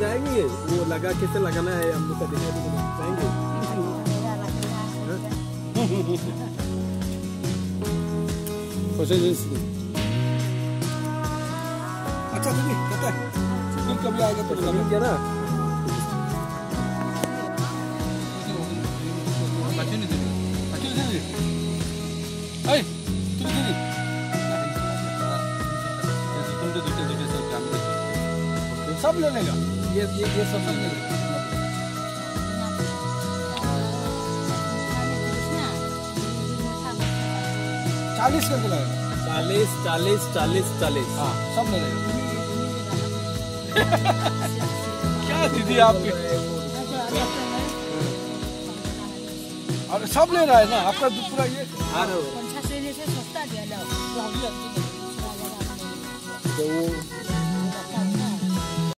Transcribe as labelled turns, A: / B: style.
A: जाएँगे? वो लगा कैसे लगाना है? हम लोग का देखने जाएँगे?
B: अच्छा दीदी कहता है। फिर कभी आएगा तो
A: ना
B: ni ni तो सब ले लेगा। ये ये ये सब सब चालीस करके लगेगा
A: चालीस चालीस चालीस चालीस।
B: हाँ सब ले क्या दीदी आपके? और सब ले रहा है ना आपका पूरा ये।
A: आ रहे हो तो वो